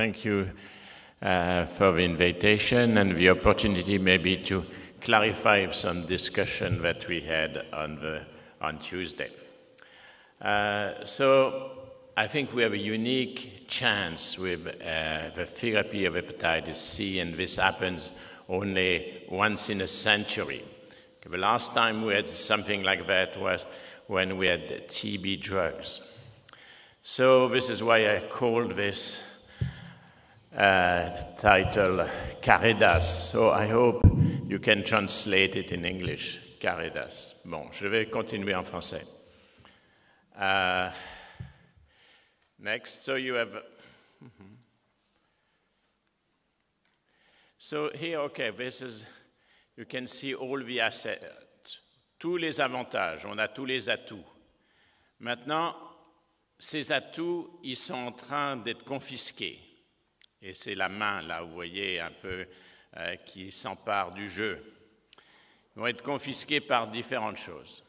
thank you uh, for the invitation and the opportunity maybe to clarify some discussion that we had on, the, on Tuesday. Uh, so I think we have a unique chance with uh, the therapy of hepatitis C, and this happens only once in a century. The last time we had something like that was when we had TB drugs. So this is why I called this uh, title Caridas. So I hope you can translate it in English. Caridas. Bon, je vais continuer en français. Uh, next, so you have. Mm-hmm. So here, okay, this is, you can see all the assets, tous les avantages, on a tous les atouts. Maintenant, ces atouts, ils sont en train d'être confisqués. Et c'est la main, là, vous voyez, un peu, euh, qui s'empare du jeu. Ils vont être confisqués par différentes choses.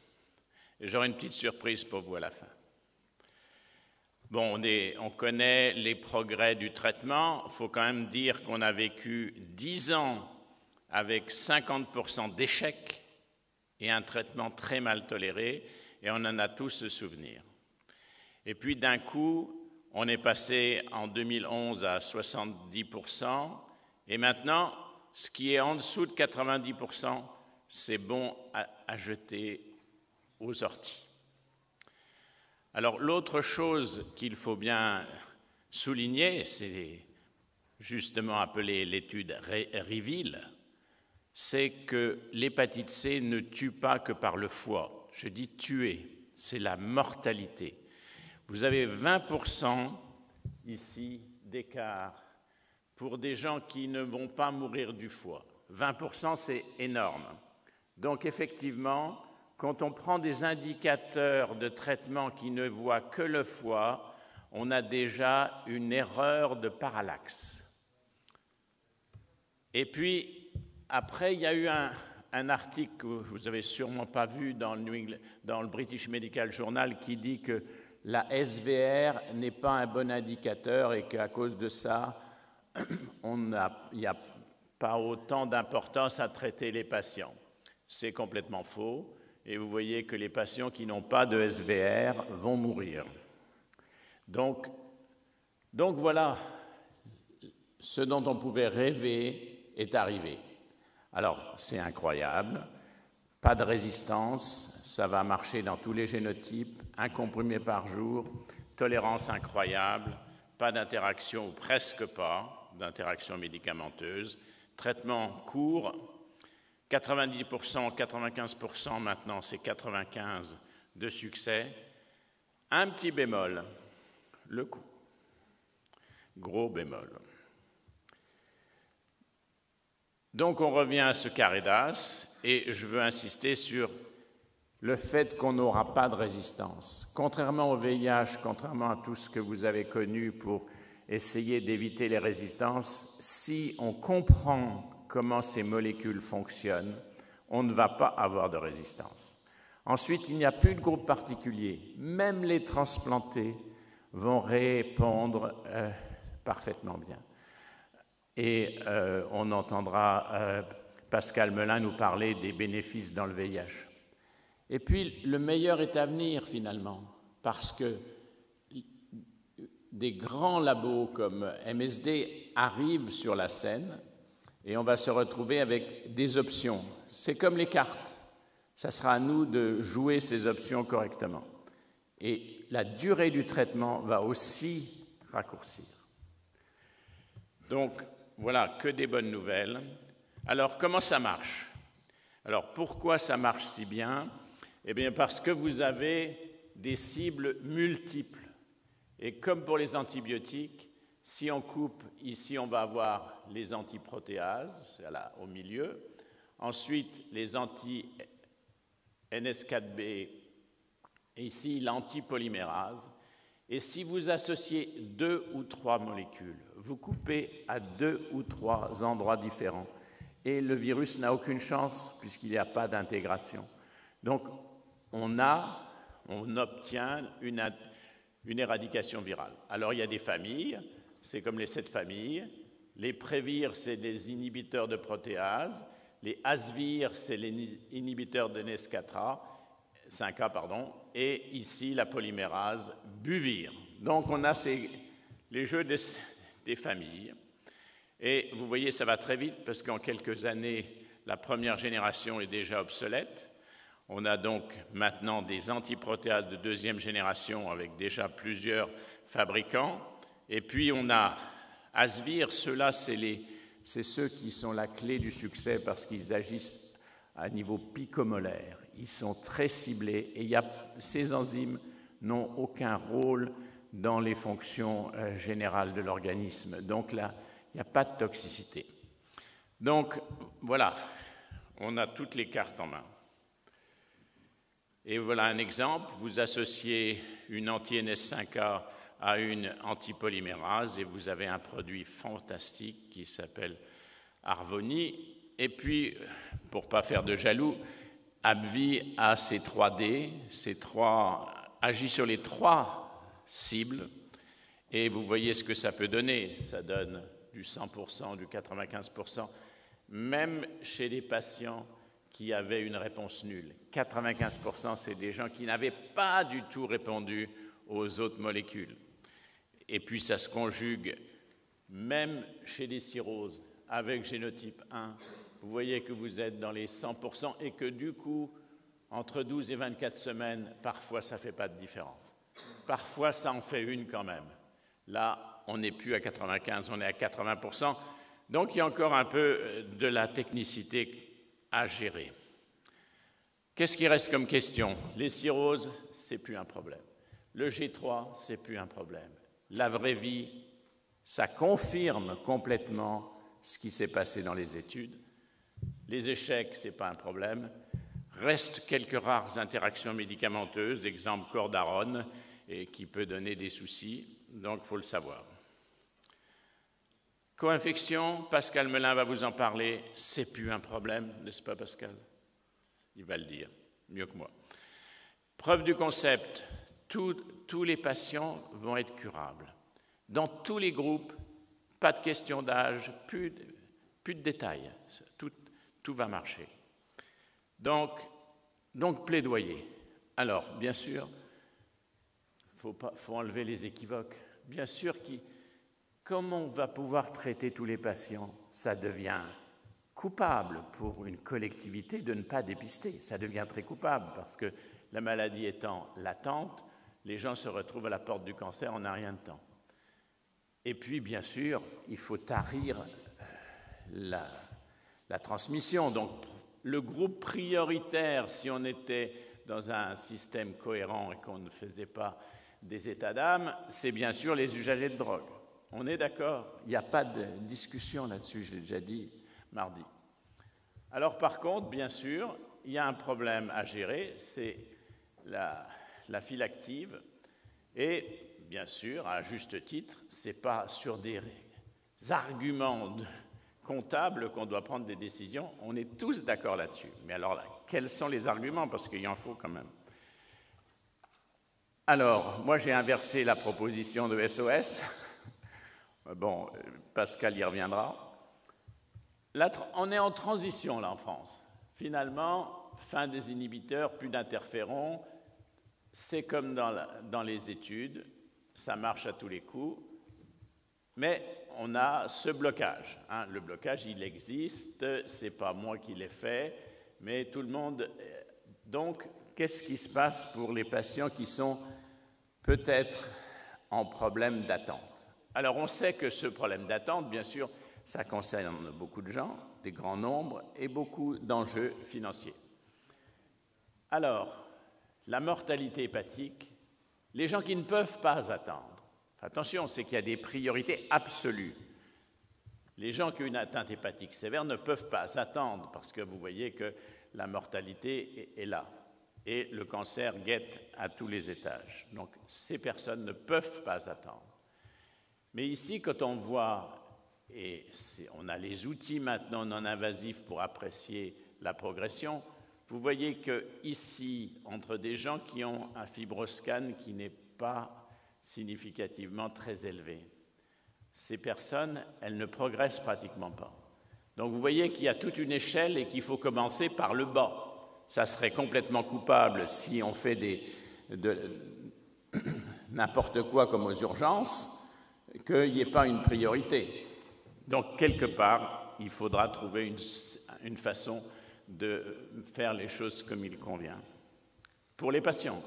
J'aurai une petite surprise pour vous à la fin. Bon, on, connaît les progrès du traitement. Il faut quand même dire qu'on a vécu 10 ans avec 50% d'échecs et un traitement très mal toléré, et on en a tous ce souvenir. Et puis d'un coup, on est passé en 2011 à 70%, et maintenant, ce qui est en dessous de 90%, c'est bon à, jeter aux orties. Alors l'autre chose qu'il faut bien souligner, c'est justement appelé l'étude Riville, c'est que l'hépatite C ne tue pas que par le foie. Je dis tuer, c'est la mortalité. Vous avez 20% ici d'écart pour des gens qui ne vont pas mourir du foie. 20%, c'est énorme. Donc effectivement, quand on prend des indicateurs de traitement qui ne voient que le foie, on a déjà une erreur de parallaxe. Et puis, après, il y a eu un, article que vous n'avez sûrement pas vu dans le, dans le British Medical Journal qui dit que la SVR n'est pas un bon indicateur et qu'à cause de ça, il n'y a pas autant d'importance à traiter les patients. C'est complètement faux et vous voyez que les patients qui n'ont pas de SVR vont mourir. Donc, donc voilà, ce dont on pouvait rêver est arrivé. Alors, c'est incroyable, pas de résistance, ça va marcher dans tous les génotypes, un comprimé par jour, tolérance incroyable, pas d'interaction ou presque pas d'interaction médicamenteuse, traitement court, 90%, 95% maintenant, c'est 95% de succès. Un petit bémol, le coût. Gros bémol. Donc on revient à ce carré d'as et je veux insister sur le fait qu'on n'aura pas de résistance. Contrairement au VIH, contrairement à tout ce que vous avez connu pour essayer d'éviter les résistances, si on comprend comment ces molécules fonctionnent, on ne va pas avoir de résistance. Ensuite, il n'y a plus de groupe particulier. Même les transplantés vont répondre euh, parfaitement bien. Et euh, on entendra euh, Pascal Melin nous parler des bénéfices dans le VIH. Et puis, le meilleur est à venir finalement, parce que des grands labos comme MSD arrivent sur la scène et on va se retrouver avec des options. C'est comme les cartes. Ça sera à nous de jouer ces options correctement. Et la durée du traitement va aussi raccourcir. Donc, voilà, que des bonnes nouvelles. Alors, comment ça marche? Alors, pourquoi ça marche si bien? Eh bien, parce que vous avez des cibles multiples. Et comme pour les antibiotiques, si on coupe, ici, on va avoir les antiprotéases, c'est là au milieu. Ensuite, les anti-NS4B, et ici, l'antipolymérase. Et si vous associez deux ou trois molécules, vous coupez à deux ou trois endroits différents. Et le virus n'a aucune chance puisqu'il n'y a pas d'intégration. Donc, on a, on obtient une, une éradication virale. Alors, il y a des familles c'est comme les sept familles. Les prévires, c'est des inhibiteurs de protéase. Les asvir, c'est les inhibiteurs de NES4A, 5A, pardon. Et ici, la polymérase buvir. Donc, on a les jeux des familles. Et vous voyez, ça va très vite parce qu'en quelques années, la première génération est déjà obsolète. On a donc maintenant des antiprotéases de deuxième génération avec déjà plusieurs fabricants. Et puis on a Asvir, ceux-là, c'est ceux qui sont la clé du succès parce qu'ils agissent à niveau picomolaire. Ils sont très ciblés et ces enzymes n'ont aucun rôle dans les fonctions euh, générales de l'organisme. Donc là, il n'y a pas de toxicité. Donc voilà, on a toutes les cartes en main. Et voilà un exemple, vous associez une anti-NS5A à une antipolymérase et vous avez un produit fantastique qui s'appelle Arvoni. Et puis, pour pas faire de jaloux, Abvi a ses 3D, ces trois, agit sur les trois cibles, et vous voyez ce que ça peut donner. Ça donne du 100%, du 95%, même chez les patients qui avaient une réponse nulle. 95%, c'est des gens qui n'avaient pas du tout répondu aux autres molécules. Et puis ça se conjugue même chez les cirrhoses avec génotype 1. Vous voyez que vous êtes dans les 100% et que du coup, entre 12 et 24 semaines, parfois ça ne fait pas de différence. Parfois ça en fait une quand même. Là, on n'est plus à 95, on est à 80%. Donc il y a encore un peu de la technicité à gérer. Qu'est-ce qui reste comme question? Les cirrhoses, c'est plus un problème. Le G3, c'est plus un problème la vraie vie, ça confirme complètement ce qui s'est passé dans les études. Les échecs, ce n'est pas un problème. Restent quelques rares interactions médicamenteuses, exemple cordarone, et qui peut donner des soucis, donc il faut le savoir. Co-infection, Pascal Melin va vous en parler, c'est plus un problème, n'est-ce pas Pascal? Il va le dire, mieux que moi. Preuve du concept, tous les patients vont être curables. Dans tous les groupes, pas de question d'âge, plus, de détails, tout, va marcher. Donc, plaidoyer. Alors, bien sûr, il faut, enlever les équivoques. Bien sûr, qui, comment on va pouvoir traiter tous les patients? Ça devient coupable pour une collectivité de ne pas dépister. Ça devient très coupable parce que la maladie étant latente, les gens se retrouvent à la porte du cancer en n'a rien de temps. Et puis, bien sûr, il faut tarir euh, la, transmission. Donc, le groupe prioritaire, si on était dans un système cohérent et qu'on ne faisait pas des états d'âme, c'est bien sûr les usagers de drogue. On est d'accord Il n'y a pas de discussion là-dessus, je l'ai déjà dit mardi. Alors par contre, bien sûr, il y a un problème à gérer, c'est la, la file active. Et bien sûr, à juste titre, ce n'est pas sur des arguments comptables qu'on doit prendre des décisions. On est tous d'accord là-dessus. Mais alors là, quels sont les arguments? Parce qu'il en faut quand même. Alors, moi j'ai inversé la proposition de SOS. Bon, Pascal y reviendra. on est en transition là en France. Finalement, fin des inhibiteurs, plus d'interférons, c'est comme dans, les études, ça marche à tous les coups, mais on a ce blocage. Hein. Le blocage, il existe, c'est pas moi qui l'ai fait, mais tout le monde. Donc, qu'est-ce qui se passe pour les patients qui sont peut-être en problème d'attente? Alors, on sait que ce problème d'attente, bien sûr, ça concerne beaucoup de gens, des grands nombres et beaucoup d'enjeux financiers. Alors, la mortalité hépatique, les gens qui ne peuvent pas attendre. Attention, c'est qu'il y a des priorités absolues. Les gens qui ont une atteinte hépatique sévère ne peuvent pas attendre parce que vous voyez que la mortalité est là et le cancer guette à tous les étages. Donc ces personnes ne peuvent pas attendre. Mais ici, quand on voit, et on a les outils maintenant non invasifs pour apprécier la progression, vous voyez que ici, entre des gens qui ont un fibroscan qui n'est pas significativement très élevé, ces personnes, elles ne progressent pratiquement pas. Donc vous voyez qu'il y a toute une échelle et qu'il faut commencer par le bas. Ça serait complètement coupable si on fait n'importe quoi comme aux urgences, qu'il n'y ait pas une priorité. Donc quelque part, il faudra trouver une, façon de faire les choses comme il convient. Pour les patients.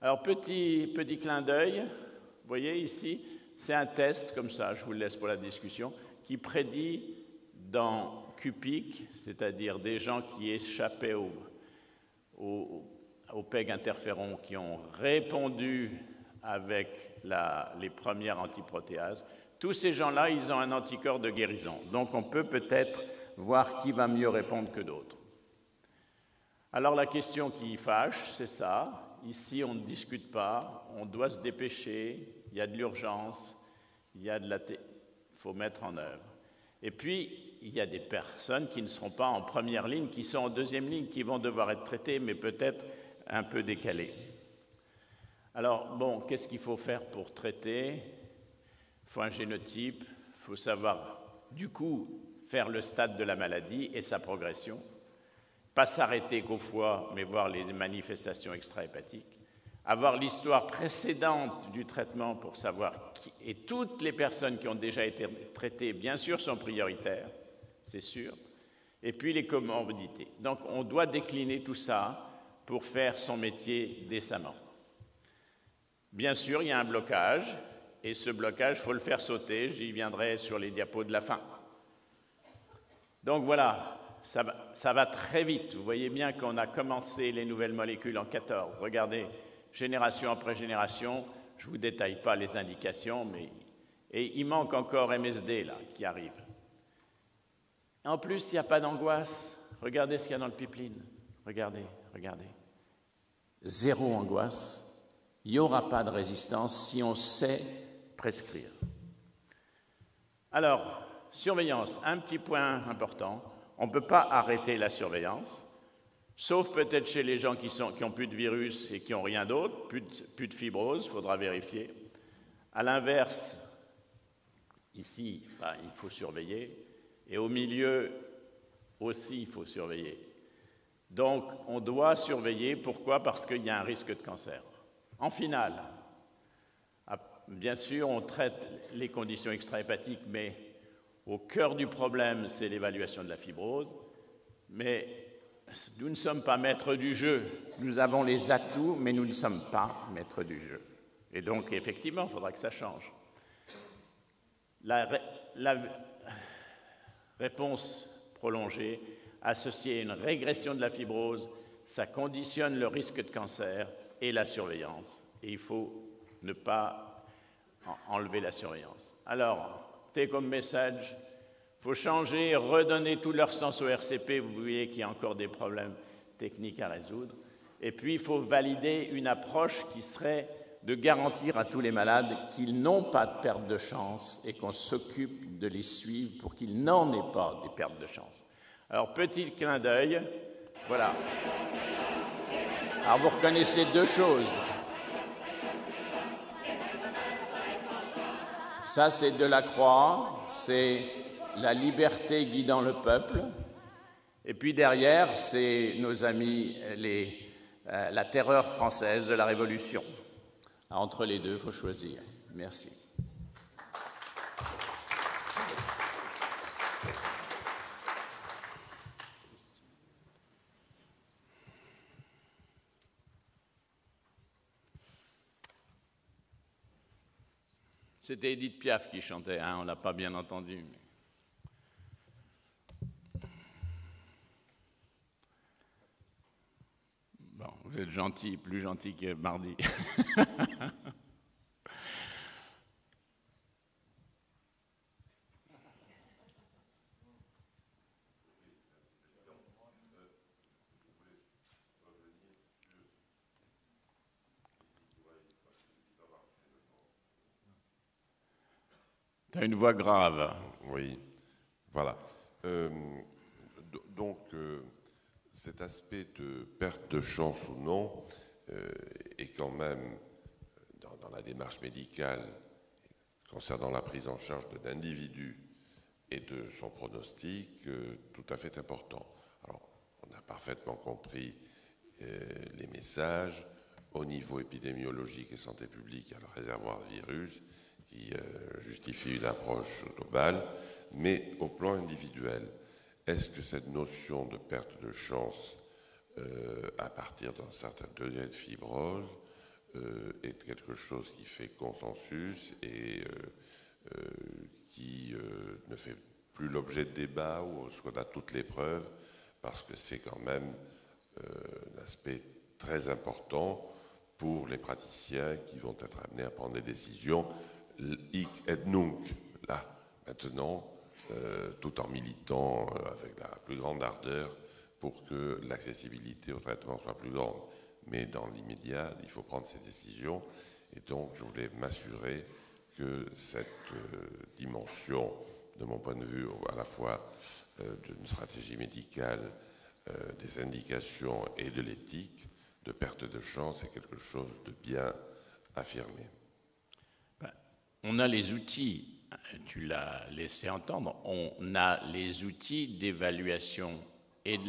Alors petit, petit clin d'œil, vous voyez ici, c'est un test comme ça, je vous le laisse pour la discussion, qui prédit dans CUPIC, c'est-à-dire des gens qui échappaient au, au, PEG interféron, qui ont répondu avec les premières antiprotéases, tous ces gens-là, ils ont un anticorps de guérison. Donc on peut peut-être voir qui va mieux répondre que d'autres. Alors la question qui fâche, c'est ça. Ici, on ne discute pas, on doit se dépêcher, il y a de l'urgence, il y a de la... Il faut mettre en œuvre. Et puis, il y a des personnes qui ne seront pas en première ligne, qui sont en deuxième ligne, qui vont devoir être traitées, mais peut-être un peu décalées. Alors, bon, qu'est-ce qu'il faut faire pour traiter? Il faut un génotype, il faut savoir, du coup, faire le stade de la maladie et sa progression. Pas s'arrêter qu'au foie, mais voir les manifestations extrahépatiques. Avoir l'histoire précédente du traitement pour savoir qui. Et toutes les personnes qui ont déjà été traitées, bien sûr, sont prioritaires, c'est sûr. Et puis les comorbidités. Donc on doit décliner tout ça pour faire son métier décemment. Bien sûr, il y a un blocage, et ce blocage, il faut le faire sauter. J'y viendrai sur les diapos de la fin. Donc voilà, ça va, très vite. Vous voyez bien qu'on a commencé les nouvelles molécules en 14. Regardez, génération après génération, je ne vous détaille pas les indications, mais et il manque encore MSD là qui arrive. En plus, il n'y a pas d'angoisse. Regardez ce qu'il y a dans le pipeline. Regardez, regardez. Zéro angoisse. Il n'y aura pas de résistance si on sait prescrire. Alors, surveillance, un petit point important. On ne peut pas arrêter la surveillance, sauf peut-être chez les gens qui n'ont plus de virus et qui n'ont rien d'autre, plus, de, fibrose, il faudra vérifier. À l'inverse, ici, bah, il faut surveiller, et au milieu aussi, il faut surveiller. Donc, on doit surveiller. Pourquoi? Parce qu'il y a un risque de cancer. En finale, ah, bien sûr, on traite les conditions extrahépatiques, mais au cœur du problème, c'est l'évaluation de la fibrose. Mais nous ne sommes pas maîtres du jeu. Nous avons les atouts, mais nous ne sommes pas maîtres du jeu. Et donc, effectivement, il faudra que ça change. La, réponse prolongée associée à une régression de la fibrose, ça conditionne le risque de cancer et la surveillance. Et il faut ne pas enlever la surveillance. Alors, take comme message, il faut changer, redonner tout leur sens au RCP. Vous voyez qu'il y a encore des problèmes techniques à résoudre. Et puis, il faut valider une approche qui serait de garantir à tous les malades qu'ils n'ont pas de perte de chance et qu'on s'occupe de les suivre pour qu'ils n'en aient pas des pertes de chance. Alors, petit clin d'œil, voilà. Alors, vous reconnaissez deux choses. Ça, c'est de la croix, c'est la liberté guidant le peuple. Et puis derrière, c'est nos amis, les, euh, la terreur française de la Révolution. Entre les deux, il faut choisir. Merci. C'était Edith Piaf qui chantait, hein, on l'a pas bien entendu. Bon, vous êtes gentil, plus gentil que mardi. Tu as une voix grave. Oui, voilà. Euh, donc, euh, cet aspect de perte de chance ou non euh, est quand même, dans, la démarche médicale, concernant la prise en charge de l'individu et de son pronostic tout à fait important. Alors, on a parfaitement compris les messages au niveau épidémiologique et santé publique, à le réservoir de virus qui euh, justifie une approche globale, mais au plan individuel, est-ce que cette notion de perte de chance à partir d'un certain degré de fibrose est quelque chose qui fait consensus et qui euh, ne fait plus l'objet de débat ou soit a toutes les preuves, parce que c'est quand même euh, un aspect très important pour les praticiens qui vont être amenés à prendre des décisions. Hic et nunc, là, maintenant, euh, tout en militant avec la plus grande ardeur pour que l'accessibilité au traitement soit plus grande. Mais dans l'immédiat, il faut prendre ces décisions. Et donc, je voulais m'assurer que cette euh, dimension, de mon point de vue, à la fois euh, d'une stratégie médicale, euh, des indications et de l'éthique, de perte de chance, est quelque chose de bien affirmé. On a les outils, tu l'as laissé entendre, on a les outils d'évaluation et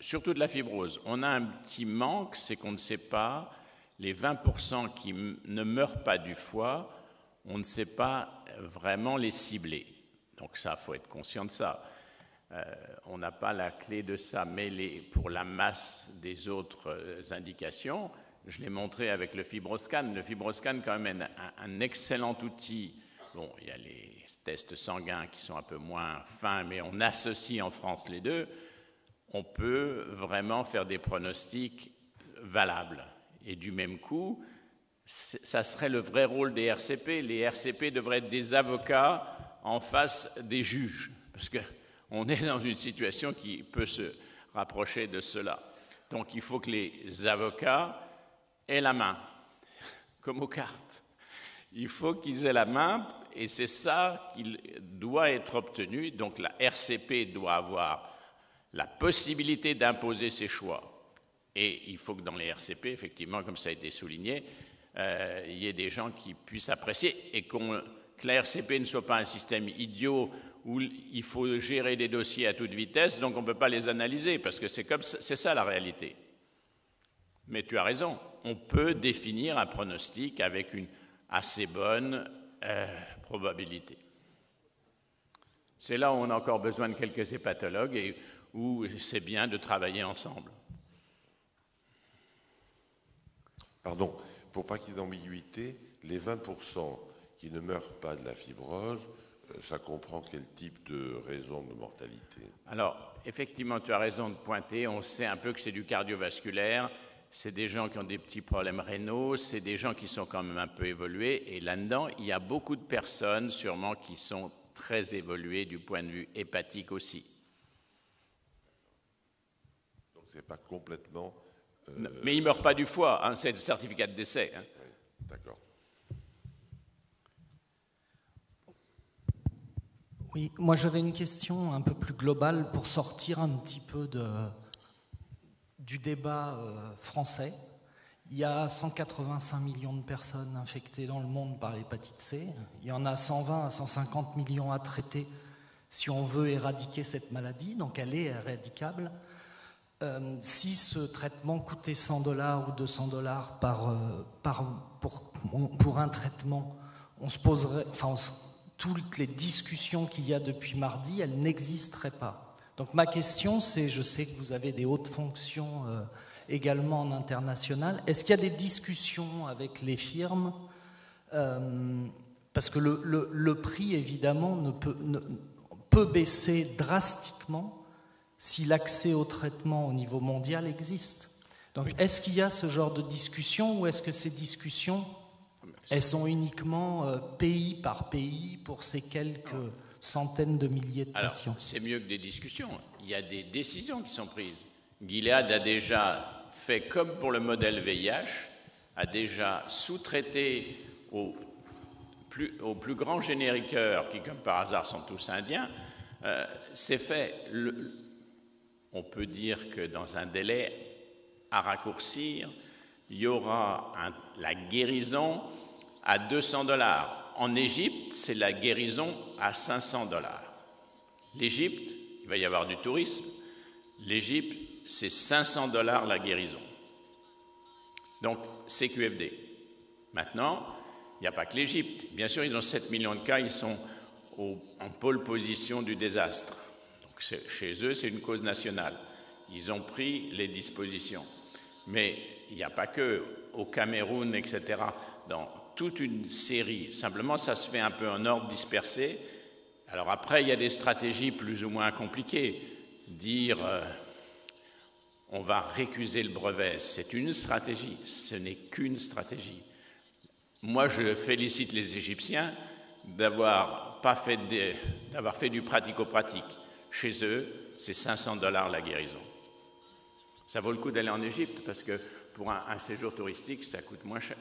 surtout de la fibrose. On a un petit manque, c'est qu'on ne sait pas les 20% qui ne meurent pas du foie on ne sait pas vraiment les cibler. Donc ça, faut être conscient de ça. Euh, on n'a pas la clé de ça, mais pour la masse des autres euh, indications, je l'ai montré avec le fibroscan. Le fibroscan, quand même, est un, excellent outil. Bon, il y a les tests sanguins qui sont un peu moins fins, mais on associe en France les deux. On peut vraiment faire des pronostics valables. Et du même coup, ça serait le vrai rôle des RCP. Les RCP devraient être des avocats en face des juges, parce qu'on est dans une situation qui peut se rapprocher de cela. Donc il faut que les avocats aient la main, comme aux cartes. Il faut qu'ils aient la main, et c'est ça qui doit être obtenu. Donc la RCP doit avoir la possibilité d'imposer ses choix. Et il faut que dans les RCP, effectivement, comme ça a été souligné, euh, il y ait des gens qui puissent apprécier et que la RCP ne soit pas un système idiot où il faut gérer des dossiers à toute vitesse, donc on ne peut pas les analyser, parce que c'est ça la réalité. Mais tu as raison, on peut définir un pronostic avec une assez bonne euh, probabilité. C'est là où on a encore besoin de quelques hépatologues et où c'est bien de travailler ensemble. Pardon, pour pas qu'il y ait d'ambiguïté, les 20% qui ne meurent pas de la fibrose, euh, ça comprend quel type de raison de mortalité? Alors, effectivement, tu as raison de pointer. On sait un peu que c'est du cardiovasculaire. C'est des gens qui ont des petits problèmes rénaux, c'est des gens qui sont quand même un peu évolués. Et là-dedans, il y a beaucoup de personnes, sûrement, qui sont très évoluées du point de vue hépatique aussi. Donc, ce n'est pas complètement mais il ne meurt pas du foie, hein, c'est le certificat de décès. Hein. D'accord. Oui, moi j'avais une question un peu plus globale pour sortir un petit peu de, du débat euh, français. Il y a 185 millions de personnes infectées dans le monde par l'hépatite C. Il y en a 120 à 150 millions à traiter si on veut éradiquer cette maladie, donc elle est éradicable. Euh, si ce traitement coûtait 100 dollars ou 200 dollars par, euh, pour, un traitement, on se poserait, enfin, toutes les discussions qu'il y a depuis mardi, elles n'existeraient pas. Donc ma question, c'est, je sais que vous avez des hautes fonctions euh, également en international, est-ce qu'il y a des discussions avec les firmes Parce que le, le, le, prix, évidemment, ne peut, ne, peut baisser drastiquement si l'accès au traitement au niveau mondial existe. Donc, est-ce qu'il y a ce genre de discussion ou est-ce que ces discussions, elles sont uniquement euh, pays par pays pour ces quelques centaines de milliers de patients C'est mieux que des discussions. Il y a des décisions qui sont prises. Gilead a déjà fait comme pour le modèle VIH, a déjà sous-traité aux plus, aux plus grands génériqueurs, qui comme par hasard sont tous indiens, euh, c'est fait. Le, on peut dire que dans un délai à raccourcir, il y aura la guérison à 200 dollars. En Égypte, c'est la guérison à 500 dollars. L'Égypte, il va y avoir du tourisme. L'Égypte, c'est 500 dollars la guérison. Donc, c'est QFD. Maintenant, il n'y a pas que l'Égypte. Bien sûr, ils ont 7 millions de cas, ils sont en pôle position du désastre. Donc, chez eux, c'est une cause nationale. Ils ont pris les dispositions. Mais il n'y a pas que au Cameroun, etc. toute une série. Simplement, ça se fait un peu en ordre dispersé. Alors après, il y a des stratégies plus ou moins compliquées. Dire euh, on va récuser le brevet, c'est une stratégie, ce n'est qu'une stratégie. Moi, je félicite les Égyptiens d'avoir fait, fait du pratico-pratique. Chez eux, c'est 500 dollars la guérison. Ça vaut le coup d'aller en Égypte parce que pour un, séjour touristique, ça coûte moins cher.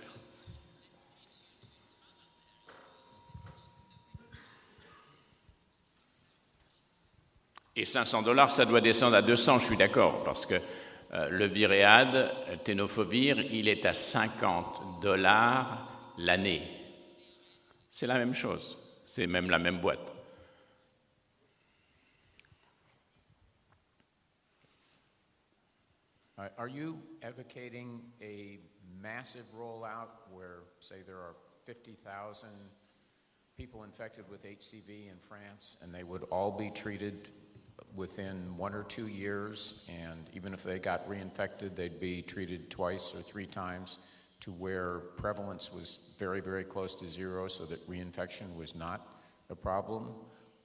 Et 500 dollars, ça doit descendre à 200, je suis d'accord, parce que euh, le viréade, ténophovir, il est à 50 dollars l'année. C'est la même chose, c'est même la même boîte. Are you advocating a massive rollout where, say, there are 50,000 people infected with HCV in France and they would all be treated within one or two years, and even if they got reinfected, they'd be treated twice or three times to where prevalence was very, very close to zero so that reinfection was not a problem?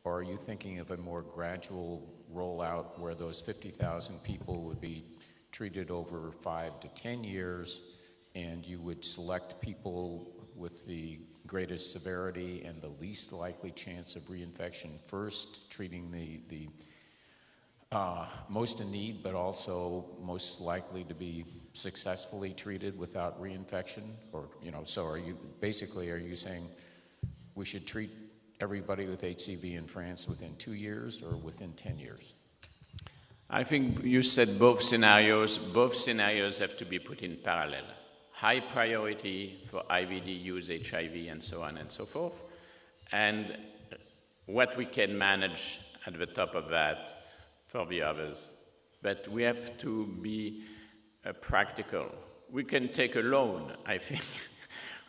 Or are you thinking of a more gradual rollout where those 50,000 people would be treated over five to 10 years, and you would select people with the greatest severity and the least likely chance of reinfection first, treating the, the uh, most in need, but also most likely to be successfully treated without reinfection? Or, you know, so are you basically, are you saying we should treat everybody with HCV in France within two years or within 10 years? I think you said both scenarios. Both scenarios have to be put in parallel. High priority for IVD use, HIV, and so on and so forth. And what we can manage at the top of that for the others. But we have to be uh, practical. We can take a loan, I think.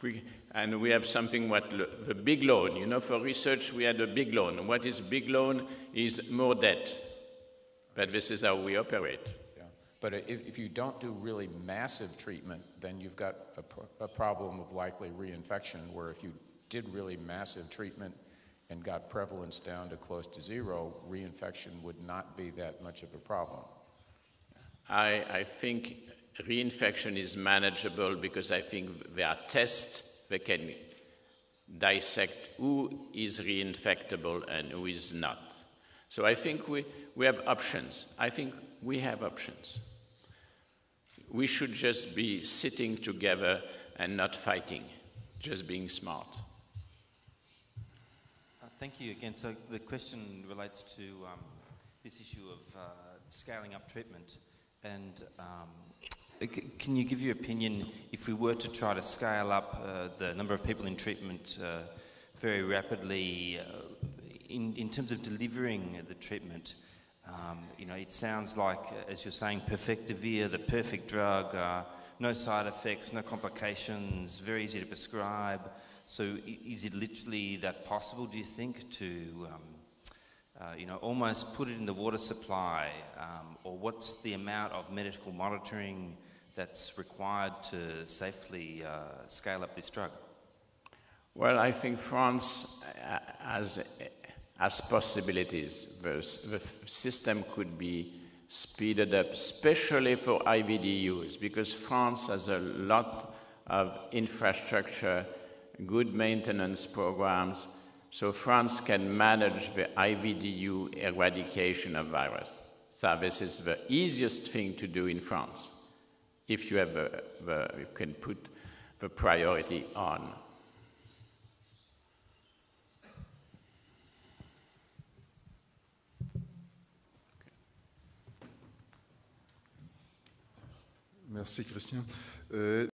we, and we have something what the big loan. You know, for research, we had a big loan. What is big loan is more debt but this is how we operate. Yeah. But if, if you don't do really massive treatment, then you've got a, a problem of likely reinfection, where if you did really massive treatment and got prevalence down to close to zero, reinfection would not be that much of a problem. I, I think reinfection is manageable because I think there are tests that can dissect who is reinfectable and who is not. So I think we, we have options. I think we have options. We should just be sitting together and not fighting, just being smart. Uh, thank you again. So the question relates to um, this issue of uh, scaling up treatment. And um, can you give your opinion if we were to try to scale up uh, the number of people in treatment uh, very rapidly uh, in, in terms of delivering the treatment? Um, you know, it sounds like, uh, as you're saying, Perfectavir, the perfect drug, uh, no side effects, no complications, very easy to prescribe. So, is it literally that possible, do you think, to, um, uh, you know, almost put it in the water supply? Um, or what's the amount of medical monitoring that's required to safely uh, scale up this drug? Well, I think France uh, has as possibilities. The, the system could be speeded up, especially for IVD use, because France has a lot of infrastructure, good maintenance programs, so France can manage the IVDU eradication of virus. So this is the easiest thing to do in France, if you have a, the, you can put the priority on. Merci Christian. Euh,